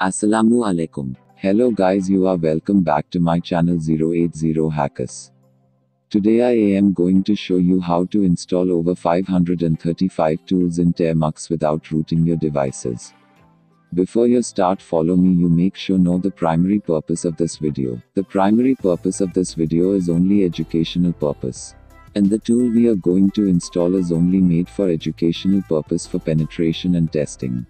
Assalamu alaikum. Hello guys, you are welcome back to my channel 080 Hackers. Today I am going to show you how to install over 535 tools in Termux without rooting your devices. Before you start follow me you make sure know the primary purpose of this video. The primary purpose of this video is only educational purpose. And the tool we are going to install is only made for educational purpose for penetration and testing.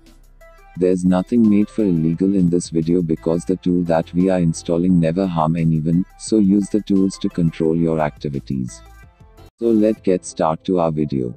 There's nothing made for illegal in this video because the tool that we are installing never harm anyone, so use the tools to control your activities. So let's get start to our video.